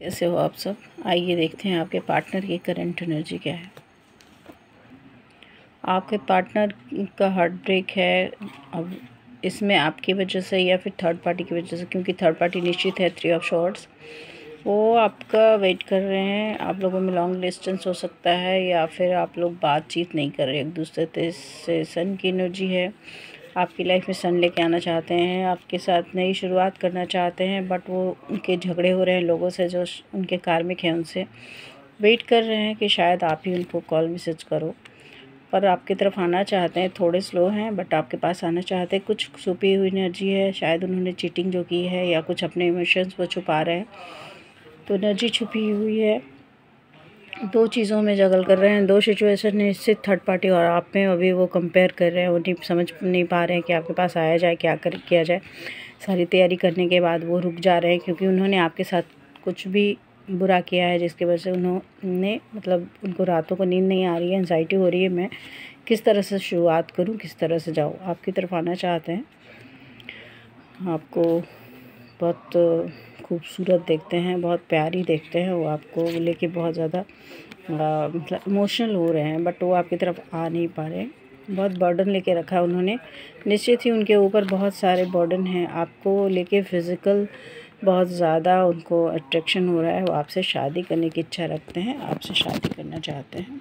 कैसे हो आप सब? आइए देखते हैं आपके पार्टनर की करंट एनर्जी क्या है। आपके पार्टनर का हार्ट ब्रेक है, अब इसमें आपकी वजह से या फिर थर्ड पार्टी की वजह से, क्योंकि थर्ड पार्टी निश्चित है थ्री ऑफ़ शॉर्ट्स वो आपका वेट कर रहे हैं, आप लोगों में लॉन्ग डिस्टेंस हो सकता है या फिर आप लोग बातचीत नहीं कर रहे, एक दूसरे से सन की एनर्जी है। आपकी लाइफ में सन लेके आना चाहते हैं, आपके साथ नई शुरुआत करना चाहते हैं बट वो उनके झगड़े हो रहे हैं लोगों से, जो उनके कार्मिक हैं उनसे। वेट कर रहे हैं कि शायद आप ही उनको कॉल मैसेज करो। पर आपकी तरफ़ आना चाहते हैं, थोड़े स्लो हैं बट आपके पास आना चाहते हैं। कुछ छुपी हुई एनर्जी है, शायद उन्होंने चीटिंग जो की है, या कुछ अपने इमोशंस वो छुपा रहे हैं। तो एनर्जी छुपी हुई है। दो चीज़ों में जगल कर रहे हैं। दो सिचुएशन निश्चित थर्ड पार्टी और आप में अभी वो कंपेयर कर रहे हैं, वो नहीं समझ नहीं पा रहे हैं कि आपके पास आया जाए, क्या कर, किया जाए। सारी तैयारी करने के बाद वो रुक जा रहे हैं क्योंकि उन्होंने आपके साथ कुछ भी बुरा किया है, जिसकी वजह से उन्होंने मतलब उनको रातों को नींद नहीं आ रही है एनजाइटी हो रही है। मैं किस तरह से शुरुआत करूँ, किस तरह से जाऊँ? आपकी तरफ़ आना चाहते हैं। आपको बहुत खूबसूरत देखते हैं, बहुत प्यारी देखते हैं वो आपको लेके बहुत ज़्यादा मतलब इमोशनल हो रहे हैं बट वो आपकी तरफ़ आ नहीं पा रहे बहुत बर्डन लेके रखा उन्होंने। निश्चित ही उनके ऊपर बहुत सारे बर्डन हैं। आपको लेके फ़िज़िकल बहुत ज़्यादा उनको अट्रैक्शन हो रहा है। वो आपसे शादी करने की इच्छा रखते हैं, आपसे शादी करना चाहते हैं।